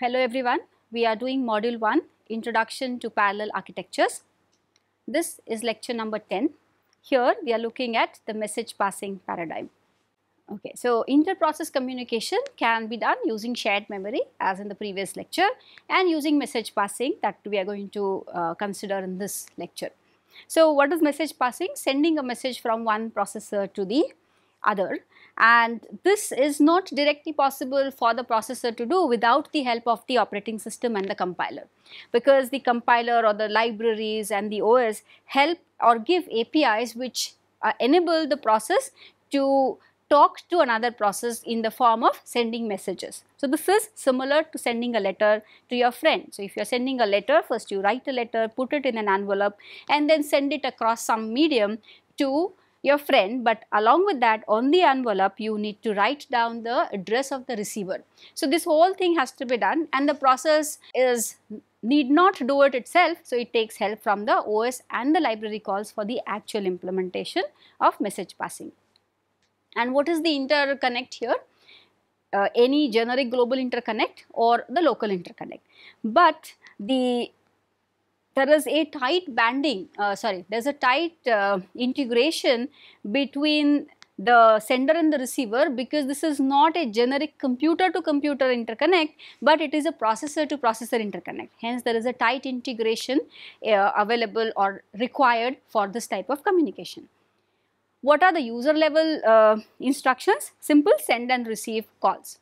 Hello everyone, we are doing module 1 introduction to parallel architectures. This is lecture number 10. Here we are looking at the message passing paradigm. Okay, so inter-process communication can be done using shared memory as in the previous lecture and using message passing that we are going to uh, consider in this lecture. So what is message passing? Sending a message from one processor to the other and this is not directly possible for the processor to do without the help of the operating system and the compiler because the compiler or the libraries and the OS help or give APIs which uh, enable the process to talk to another process in the form of sending messages. So, this is similar to sending a letter to your friend. So, if you are sending a letter, first you write a letter, put it in an envelope and then send it across some medium to your friend but along with that on the envelope you need to write down the address of the receiver. So this whole thing has to be done and the process is need not do it itself so it takes help from the OS and the library calls for the actual implementation of message passing. And what is the interconnect here? Uh, any generic global interconnect or the local interconnect. But the there is a tight banding, uh, sorry, there is a tight uh, integration between the sender and the receiver because this is not a generic computer to computer interconnect but it is a processor to processor interconnect. Hence there is a tight integration uh, available or required for this type of communication. What are the user level uh, instructions? Simple send and receive calls.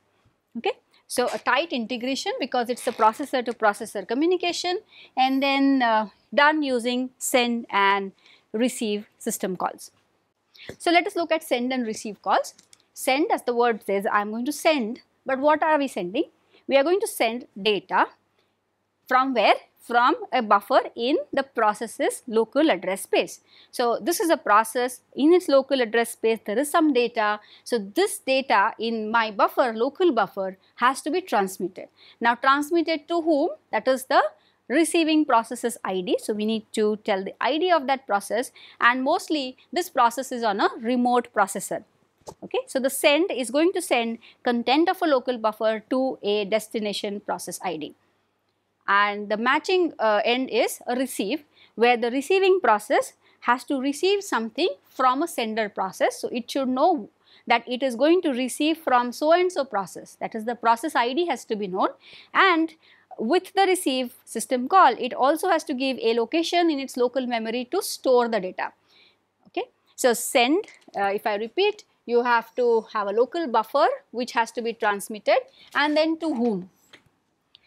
Okay. So, a tight integration because it is a processor to processor communication and then uh, done using send and receive system calls. So, let us look at send and receive calls. Send as the word says I am going to send but what are we sending? We are going to send data from where? From a buffer in the process's local address space. So, this is a process in its local address space there is some data. So, this data in my buffer local buffer has to be transmitted. Now, transmitted to whom that is the receiving process's ID. So, we need to tell the ID of that process and mostly this process is on a remote processor. Okay. So, the send is going to send content of a local buffer to a destination process ID and the matching uh, end is a receive where the receiving process has to receive something from a sender process. So, it should know that it is going to receive from so and so process that is the process ID has to be known and with the receive system call it also has to give a location in its local memory to store the data. Okay. So, send uh, if I repeat you have to have a local buffer which has to be transmitted and then to whom.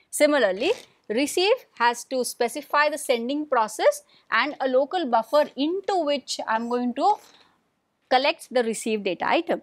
Similarly, receive has to specify the sending process and a local buffer into which I am going to collect the received data item.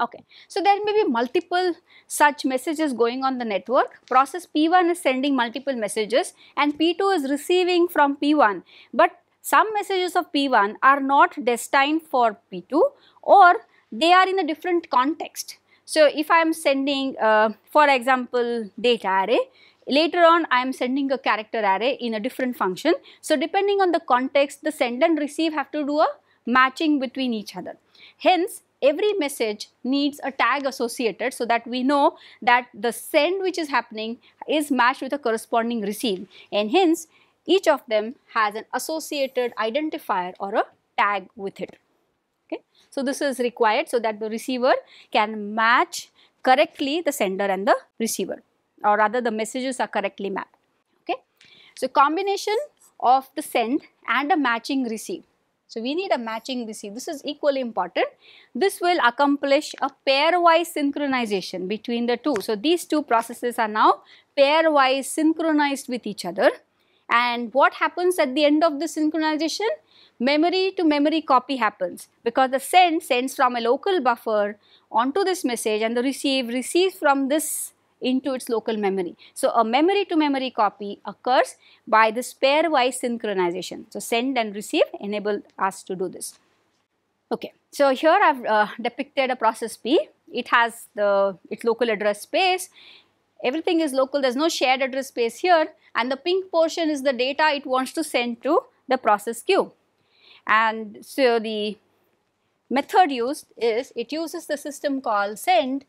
Okay. So, there may be multiple such messages going on the network. Process P1 is sending multiple messages and P2 is receiving from P1, but some messages of P1 are not destined for P2 or they are in a different context. So, if I am sending uh, for example data array, Later on I am sending a character array in a different function. So depending on the context the send and receive have to do a matching between each other. Hence every message needs a tag associated so that we know that the send which is happening is matched with a corresponding receive and hence each of them has an associated identifier or a tag with it. Okay. So, this is required so that the receiver can match correctly the sender and the receiver or rather the messages are correctly mapped. Okay. So, combination of the send and a matching receive. So, we need a matching receive. This is equally important. This will accomplish a pairwise synchronization between the two. So, these two processes are now pairwise synchronized with each other. And what happens at the end of the synchronization? Memory to memory copy happens because the send sends from a local buffer onto this message and the receive receives from this into its local memory. So, a memory to memory copy occurs by this pairwise synchronization. So, send and receive enable us to do this. Okay. So, here I have uh, depicted a process P. It has the its local address space. Everything is local. There is no shared address space here and the pink portion is the data it wants to send to the process Q. And so, the method used is it uses the system call send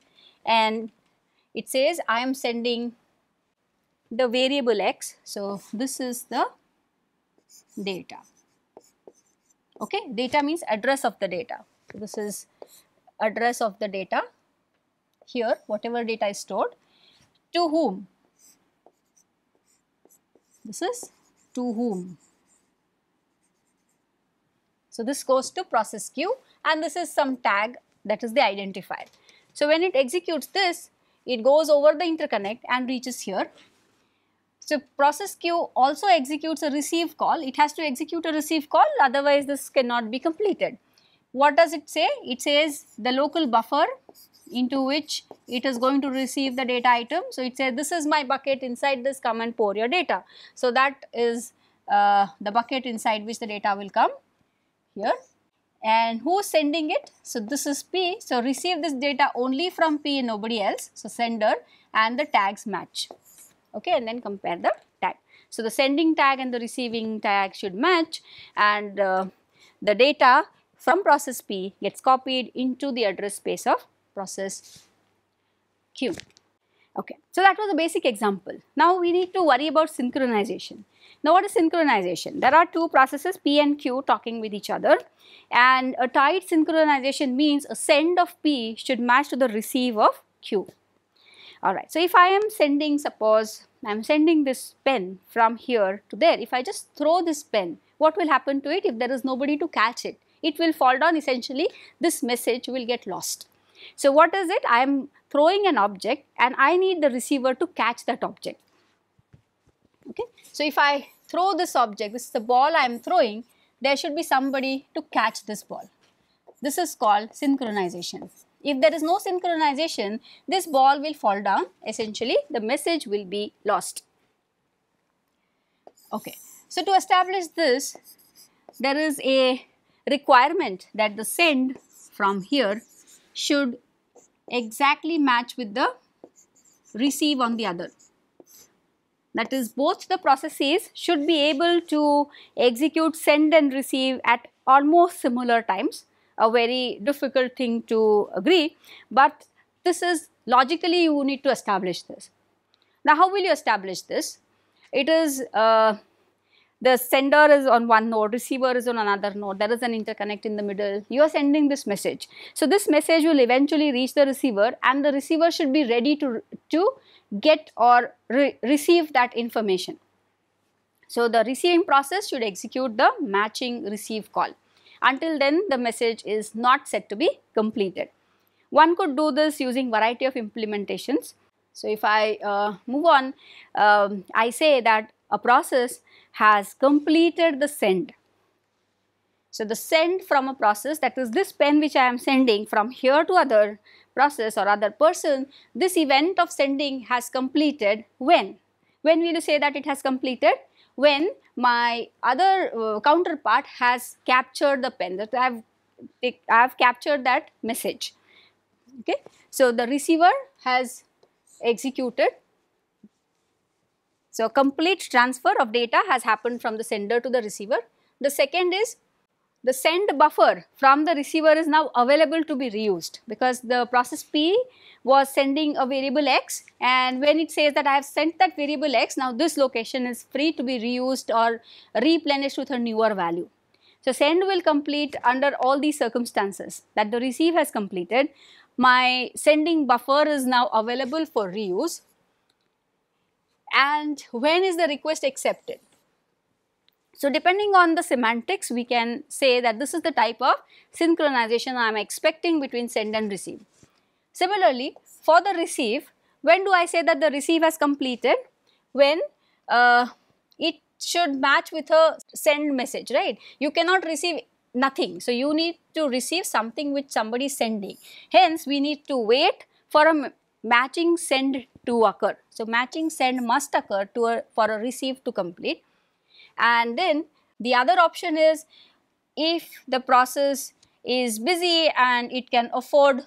and it says I am sending the variable x. So, this is the data. Okay, data means address of the data. So, this is address of the data here whatever data is stored to whom this is to whom so this goes to process Q and this is some tag that is the identifier so when it executes this it goes over the interconnect and reaches here so process Q also executes a receive call it has to execute a receive call otherwise this cannot be completed what does it say? It says the local buffer into which it is going to receive the data item. So, it says this is my bucket inside this come and pour your data. So, that is uh, the bucket inside which the data will come here and who is sending it? So, this is P. So, receive this data only from P and nobody else. So, sender and the tags match okay and then compare the tag. So, the sending tag and the receiving tag should match and uh, the data from process P gets copied into the address space of process Q. Okay, so that was a basic example. Now we need to worry about synchronization. Now what is synchronization? There are two processes P and Q talking with each other and a tight synchronization means a send of P should match to the receive of Q. Alright, so if I am sending suppose I am sending this pen from here to there, if I just throw this pen, what will happen to it if there is nobody to catch it? it will fall down essentially this message will get lost. So what is it? I am throwing an object and I need the receiver to catch that object. Okay. So if I throw this object, this is the ball I am throwing, there should be somebody to catch this ball. This is called synchronization. If there is no synchronization, this ball will fall down, essentially the message will be lost. Okay. So to establish this, there is a requirement that the send from here should exactly match with the receive on the other. That is both the processes should be able to execute send and receive at almost similar times, a very difficult thing to agree, but this is logically you need to establish this. Now how will you establish this? It is uh, the sender is on one node, receiver is on another node, there is an interconnect in the middle, you are sending this message. So, this message will eventually reach the receiver and the receiver should be ready to, to get or re receive that information. So, the receiving process should execute the matching receive call. Until then the message is not set to be completed. One could do this using variety of implementations. So, if I uh, move on, um, I say that a process has completed the send. So, the send from a process that is this pen which I am sending from here to other process or other person, this event of sending has completed when? When will you say that it has completed? When my other uh, counterpart has captured the pen that I have, I have captured that message. Okay. So, the receiver has executed so, complete transfer of data has happened from the sender to the receiver. The second is the send buffer from the receiver is now available to be reused because the process P was sending a variable x and when it says that I have sent that variable x now this location is free to be reused or replenished with a newer value. So, send will complete under all these circumstances that the receive has completed. My sending buffer is now available for reuse and when is the request accepted. So, depending on the semantics we can say that this is the type of synchronization I am expecting between send and receive. Similarly, for the receive, when do I say that the receive has completed? When uh, it should match with a send message, right? You cannot receive nothing. So, you need to receive something which somebody is sending. Hence, we need to wait for a matching send to occur. So, matching send must occur to a, for a receive to complete and then the other option is if the process is busy and it can afford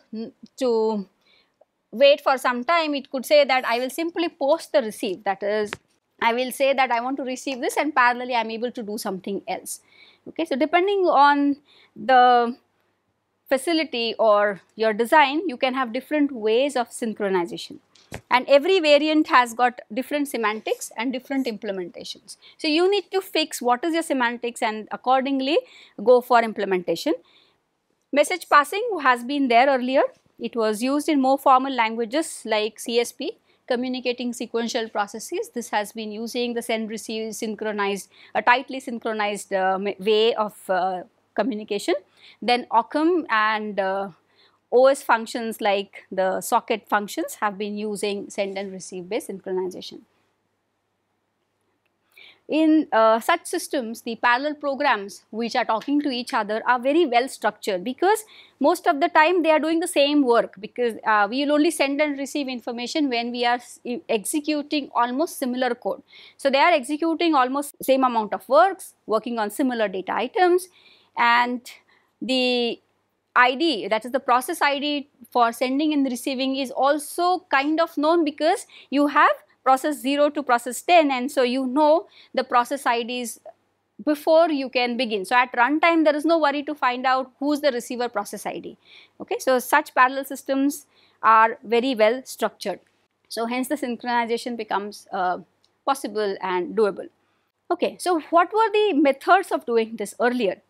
to wait for some time it could say that I will simply post the receive that is I will say that I want to receive this and parallelly I am able to do something else. Okay, so depending on the facility or your design, you can have different ways of synchronization. and every variant has got different semantics and different implementations. So, you need to fix what is your semantics and accordingly go for implementation. Message passing has been there earlier, it was used in more formal languages like CSP communicating sequential processes. This has been using the send receive synchronized, a tightly synchronized uh, way of uh, communication. Then Occam and uh, OS functions like the socket functions have been using send and receive based synchronization. In uh, such systems, the parallel programs which are talking to each other are very well structured because most of the time they are doing the same work because uh, we will only send and receive information when we are executing almost similar code. So, they are executing almost same amount of works, working on similar data items and the ID that is the process ID for sending and receiving is also kind of known because you have process 0 to process 10 and so you know the process IDs before you can begin. So, at runtime there is no worry to find out who is the receiver process ID. Okay. So, such parallel systems are very well structured. So, hence the synchronization becomes uh, possible and doable. Okay. So, what were the methods of doing this earlier?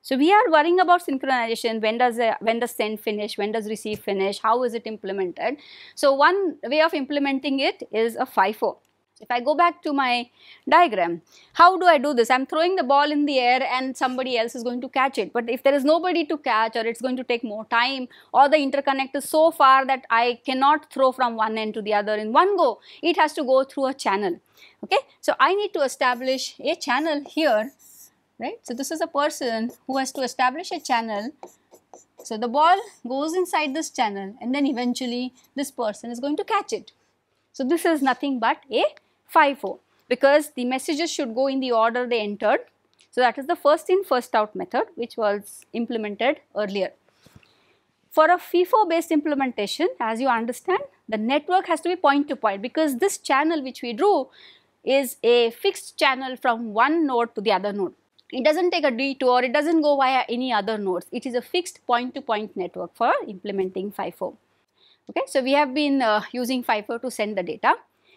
So, we are worrying about synchronization, when does, when does send finish, when does receive finish, how is it implemented. So, one way of implementing it is a FIFO. If I go back to my diagram, how do I do this? I am throwing the ball in the air and somebody else is going to catch it. But if there is nobody to catch or it is going to take more time or the interconnect is so far that I cannot throw from one end to the other in one go, it has to go through a channel. Okay? So, I need to establish a channel here right. So, this is a person who has to establish a channel. So, the ball goes inside this channel and then eventually this person is going to catch it. So, this is nothing but a FIFO because the messages should go in the order they entered. So, that is the first in first out method which was implemented earlier. For a FIFO based implementation as you understand the network has to be point to point because this channel which we drew is a fixed channel from one node to the other node. It does not take a detour, it does not go via any other nodes. It is a fixed point to point network for implementing FIFO. Okay, so we have been uh, using FIFO to send the data.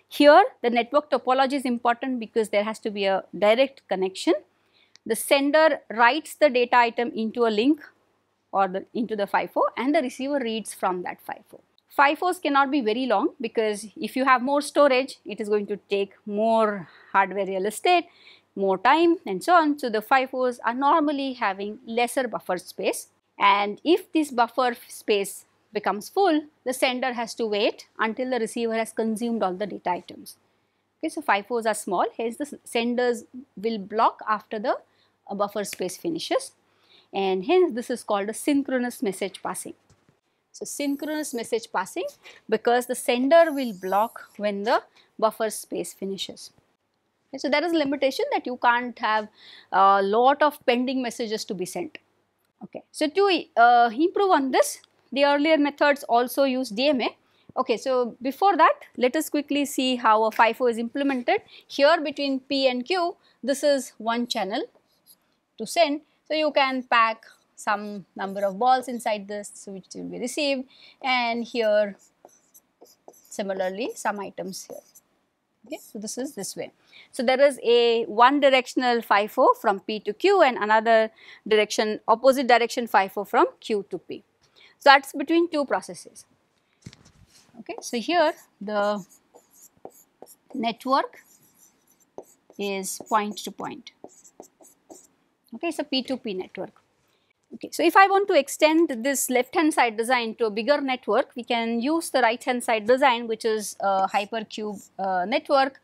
Here the network topology is important because there has to be a direct connection. The sender writes the data item into a link or the, into the FIFO and the receiver reads from that FIFO. FIFOs cannot be very long because if you have more storage, it is going to take more hardware real estate more time and so on. So, the FIFOs are normally having lesser buffer space and if this buffer space becomes full, the sender has to wait until the receiver has consumed all the data items. Okay, so FIFOs are small, hence the senders will block after the uh, buffer space finishes and hence this is called a synchronous message passing. So, synchronous message passing because the sender will block when the buffer space finishes. So there is a limitation that you can't have a lot of pending messages to be sent. Okay, so to uh, improve on this, the earlier methods also use DMA. Okay, so before that, let us quickly see how a FIFO is implemented. Here between P and Q, this is one channel to send. So you can pack some number of balls inside this which will be received and here similarly some items here. Okay, so this is this way. So, there is a one directional FIFO from P to Q and another direction opposite direction FIFO from Q to P. So, that is between two processes. Okay. So, here the network is point to point. Okay, it's a P2P network. Okay, so if I want to extend this left hand side design to a bigger network, we can use the right hand side design which is a hypercube uh, network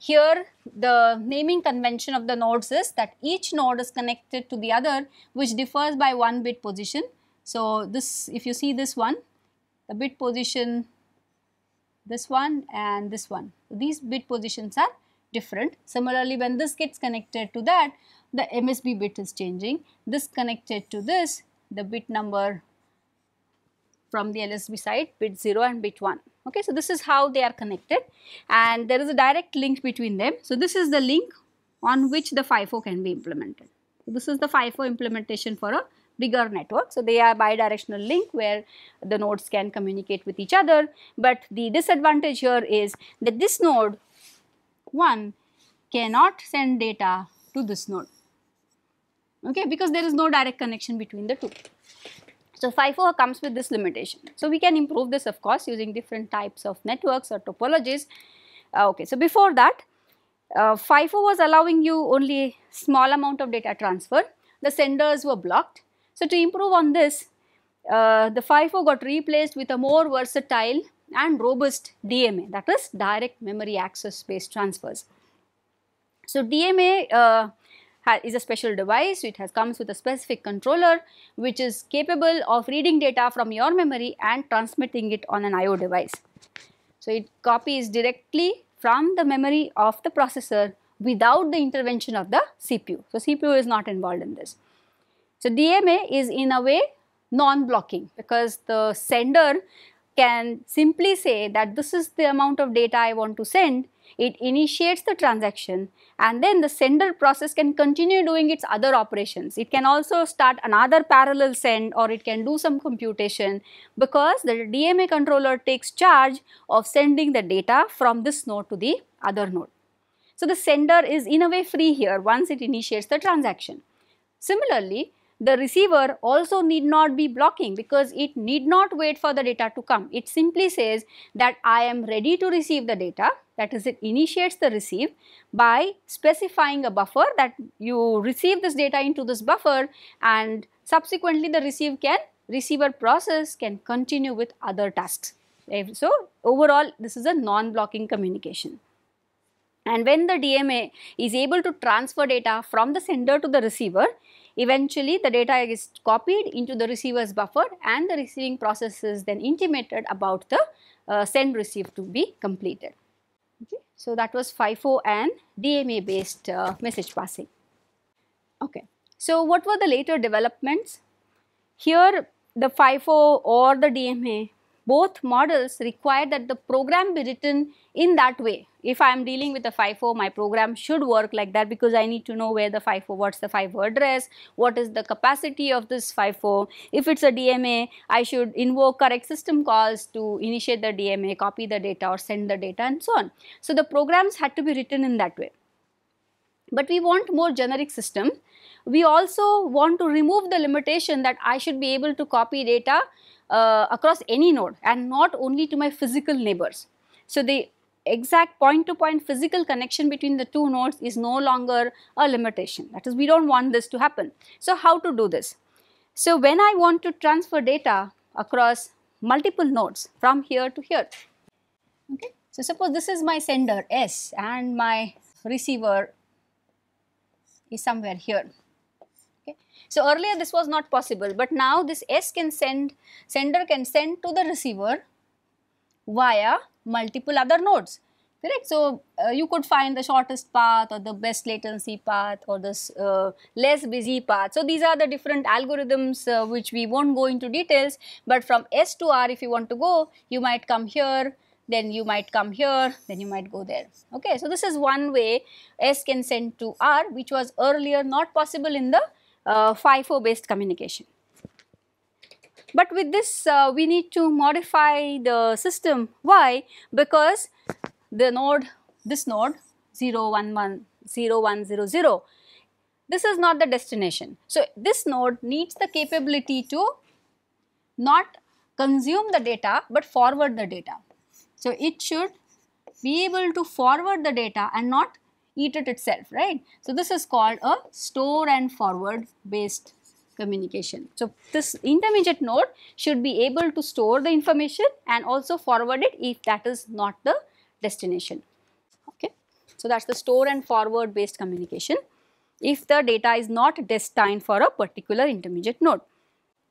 here the naming convention of the nodes is that each node is connected to the other which differs by one bit position. So, this if you see this one the bit position this one and this one. These bit positions are different. Similarly, when this gets connected to that the MSB bit is changing. This connected to this the bit number from the LSB side bit 0 and bit 1. Okay, so this is how they are connected and there is a direct link between them. So this is the link on which the FIFO can be implemented. So this is the FIFO implementation for a bigger network. So, they are bidirectional link where the nodes can communicate with each other, but the disadvantage here is that this node 1 cannot send data to this node okay because there is no direct connection between the two. So, FIFO comes with this limitation. So, we can improve this of course using different types of networks or topologies. Uh, okay, so before that uh, FIFO was allowing you only small amount of data transfer, the senders were blocked. So, to improve on this, uh, the FIFO got replaced with a more versatile and robust DMA that is direct memory access based transfers. So, DMA uh, is a special device, it has comes with a specific controller which is capable of reading data from your memory and transmitting it on an IO device. So, it copies directly from the memory of the processor without the intervention of the CPU. So, CPU is not involved in this. So, DMA is in a way non-blocking because the sender can simply say that this is the amount of data I want to send, it initiates the transaction and then the sender process can continue doing its other operations. It can also start another parallel send or it can do some computation because the DMA controller takes charge of sending the data from this node to the other node. So, the sender is in a way free here once it initiates the transaction. Similarly, the receiver also need not be blocking because it need not wait for the data to come. It simply says that I am ready to receive the data that is it initiates the receive by specifying a buffer that you receive this data into this buffer and subsequently the receive can receiver process can continue with other tasks. So, overall this is a non-blocking communication. And when the DMA is able to transfer data from the sender to the receiver, Eventually, the data is copied into the receiver's buffer and the receiving process is then intimated about the uh, send receive to be completed. Okay. So, that was FIFO and DMA based uh, message passing. Okay. So, what were the later developments? Here the FIFO or the DMA both models require that the program be written in that way if I am dealing with a FIFO, my program should work like that because I need to know where the FIFO, what's the FIFO address, what is the capacity of this FIFO. If it's a DMA, I should invoke correct system calls to initiate the DMA, copy the data or send the data and so on. So, the programs had to be written in that way. But we want more generic system. We also want to remove the limitation that I should be able to copy data uh, across any node and not only to my physical neighbors. So, the exact point to point physical connection between the two nodes is no longer a limitation. That is, we do not want this to happen. So, how to do this? So, when I want to transfer data across multiple nodes from here to here, okay. So, suppose this is my sender S and my receiver is somewhere here. So, earlier this was not possible, but now this S can send, sender can send to the receiver via multiple other nodes correct? So uh, you could find the shortest path or the best latency path or this uh, less busy path. So these are the different algorithms uh, which we won't go into details but from s to r if you want to go you might come here then you might come here then you might go there. Okay so this is one way s can send to r which was earlier not possible in the uh, FIFO based communication but with this uh, we need to modify the system. Why? Because the node, this node 0, 1, 1, 0, 1, 0, 0, this is not the destination. So, this node needs the capability to not consume the data but forward the data. So, it should be able to forward the data and not eat it itself, right. So, this is called a store and forward based communication. So, this intermediate node should be able to store the information and also forward it if that is not the destination. Okay. So, that is the store and forward based communication if the data is not destined for a particular intermediate node.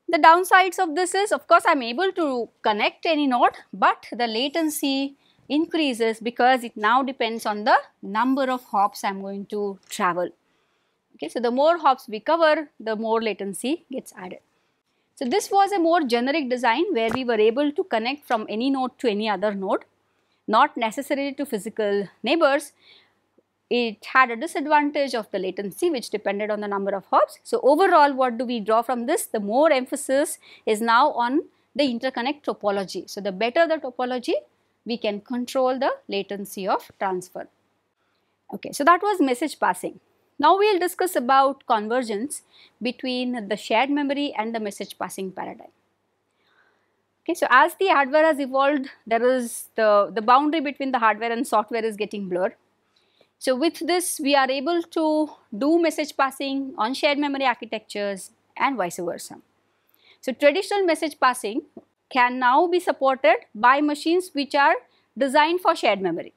The downsides of this is of course I am able to connect any node, but the latency increases because it now depends on the number of hops I am going to travel. Okay, so the more hops we cover, the more latency gets added. So this was a more generic design where we were able to connect from any node to any other node, not necessarily to physical neighbors. it had a disadvantage of the latency which depended on the number of hops. So, overall what do we draw from this? The more emphasis is now on the interconnect topology. So, the better the topology we can control the latency of transfer. Okay, so that was message passing. Now we will discuss about convergence between the shared memory and the message passing paradigm. Okay, so as the hardware has evolved, there is the, the boundary between the hardware and software is getting blurred. So with this, we are able to do message passing on shared memory architectures and vice versa. So traditional message passing can now be supported by machines which are designed for shared memory.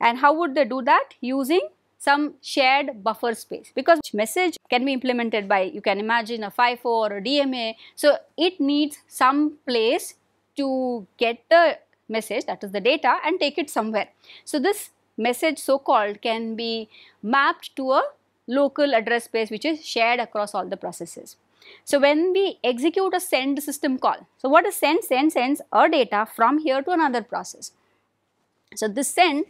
And how would they do that? Using some shared buffer space because message can be implemented by you can imagine a FIFO or a DMA. So, it needs some place to get the message that is the data and take it somewhere. So, this message so called can be mapped to a local address space which is shared across all the processes. So, when we execute a send system call, so what is send? Send sends a data from here to another process. So, this send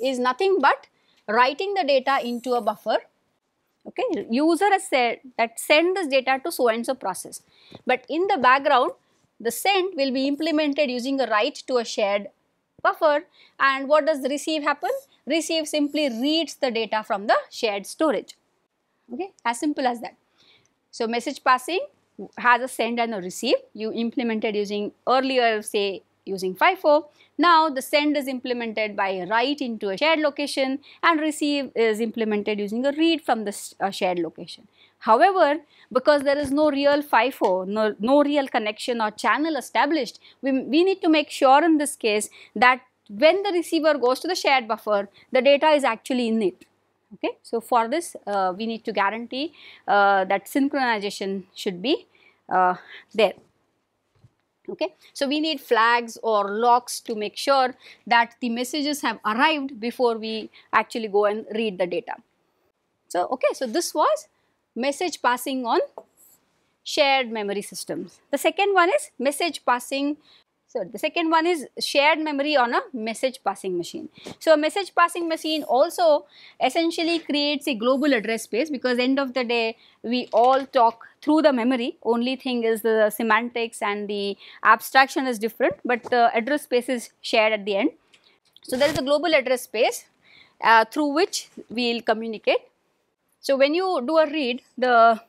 is nothing but writing the data into a buffer. Okay user has said that send this data to so and so process. But in the background the send will be implemented using a write to a shared buffer. And what does receive happen? Receive simply reads the data from the shared storage. Okay as simple as that so message passing has a send and a receive you implemented using earlier say using FIFO. Now the send is implemented by write into a shared location and receive is implemented using a read from the uh, shared location. However, because there is no real FIFO, no, no real connection or channel established, we, we need to make sure in this case that when the receiver goes to the shared buffer, the data is actually in it. Okay, so for this uh, we need to guarantee uh, that synchronization should be uh, there okay. So, we need flags or locks to make sure that the messages have arrived before we actually go and read the data. So, okay, so this was message passing on shared memory systems. The second one is message passing so, the second one is shared memory on a message passing machine. So, a message passing machine also essentially creates a global address space because end of the day we all talk through the memory only thing is the semantics and the abstraction is different but the address space is shared at the end. So, there is a global address space uh, through which we will communicate. So, when you do a read the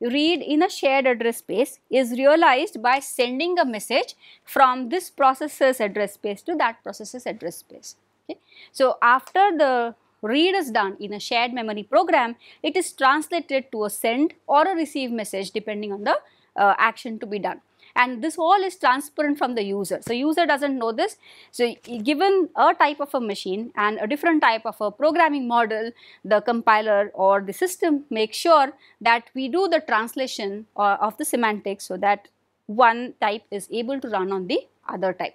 read in a shared address space is realized by sending a message from this processor's address space to that processor's address space. Okay. So, after the read is done in a shared memory program, it is translated to a send or a receive message depending on the uh, action to be done and this all is transparent from the user. So, user does not know this. So, given a type of a machine and a different type of a programming model, the compiler or the system makes sure that we do the translation uh, of the semantics so that one type is able to run on the other type.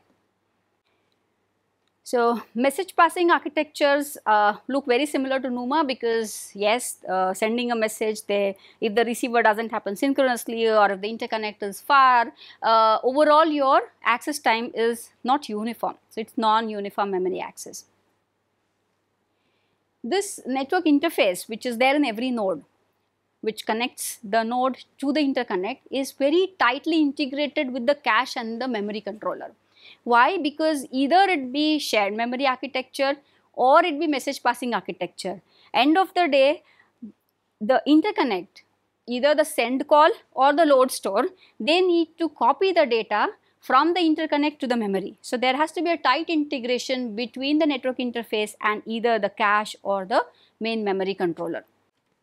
So, message passing architectures uh, look very similar to NUMA because yes, uh, sending a message they if the receiver does not happen synchronously or if the interconnect is far, uh, overall your access time is not uniform. So, it is non-uniform memory access. This network interface which is there in every node which connects the node to the interconnect is very tightly integrated with the cache and the memory controller. Why? Because either it be shared memory architecture or it be message passing architecture. End of the day, the interconnect, either the send call or the load store, they need to copy the data from the interconnect to the memory. So, there has to be a tight integration between the network interface and either the cache or the main memory controller.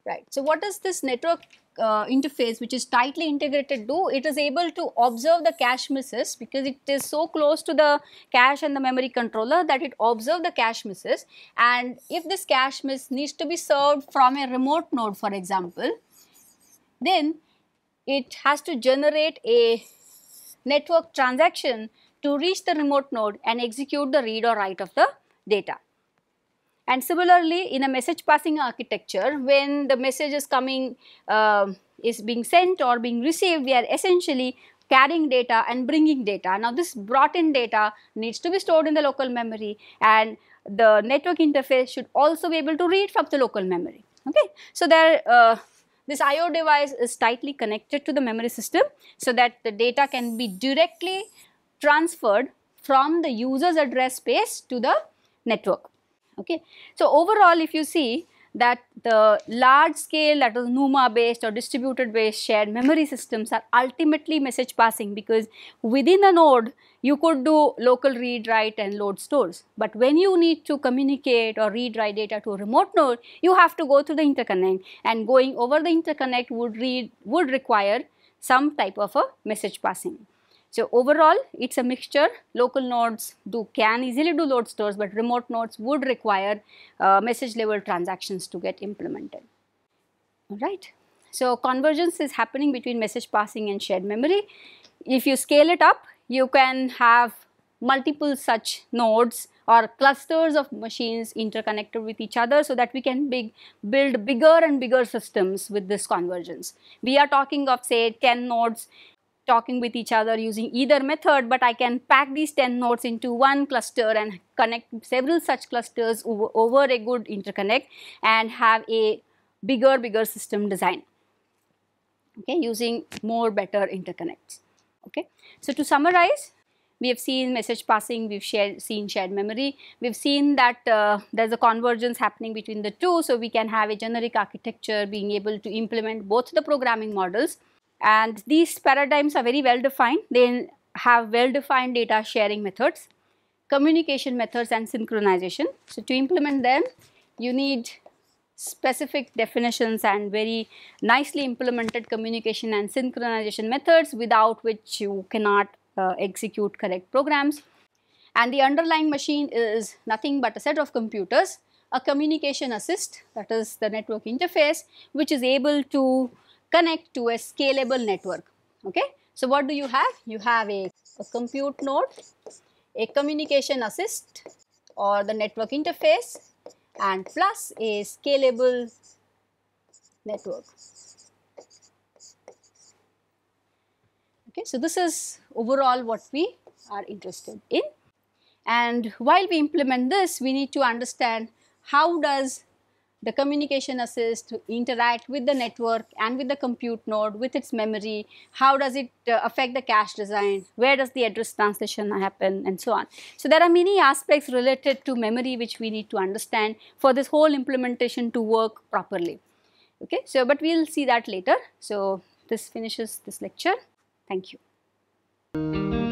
Right. So, what does this network uh, interface which is tightly integrated do, it is able to observe the cache misses because it is so close to the cache and the memory controller that it observes the cache misses and if this cache miss needs to be served from a remote node for example, then it has to generate a network transaction to reach the remote node and execute the read or write of the data. And similarly, in a message passing architecture, when the message is coming, uh, is being sent or being received, we are essentially carrying data and bringing data. Now, this brought in data needs to be stored in the local memory and the network interface should also be able to read from the local memory. Okay. So, there uh, this IO device is tightly connected to the memory system so that the data can be directly transferred from the user's address space to the network. Okay. So, overall if you see that the large scale that is NUMA based or distributed based shared memory systems are ultimately message passing because within a node you could do local read write and load stores but when you need to communicate or read write data to a remote node you have to go through the interconnect and going over the interconnect would read would require some type of a message passing. So overall it is a mixture local nodes do can easily do load stores but remote nodes would require uh, message level transactions to get implemented alright. So convergence is happening between message passing and shared memory. If you scale it up you can have multiple such nodes or clusters of machines interconnected with each other so that we can big, build bigger and bigger systems with this convergence. We are talking of say 10 nodes talking with each other using either method, but I can pack these 10 nodes into one cluster and connect several such clusters over, over a good interconnect and have a bigger, bigger system design, okay, using more better interconnects, okay. So, to summarize, we have seen message passing, we have shared, seen shared memory, we have seen that uh, there is a convergence happening between the two. So, we can have a generic architecture being able to implement both the programming models and these paradigms are very well defined. They have well defined data sharing methods, communication methods and synchronization. So, to implement them you need specific definitions and very nicely implemented communication and synchronization methods without which you cannot uh, execute correct programs. And the underlying machine is nothing but a set of computers, a communication assist that is the network interface which is able to connect to a scalable network. Okay. So, what do you have? You have a, a compute node, a communication assist or the network interface and plus a scalable network. Okay, so this is overall what we are interested in and while we implement this we need to understand how does the communication assist to interact with the network and with the compute node with its memory, how does it uh, affect the cache design, where does the address translation happen and so on. So, there are many aspects related to memory which we need to understand for this whole implementation to work properly. Okay, so but we will see that later. So, this finishes this lecture. Thank you.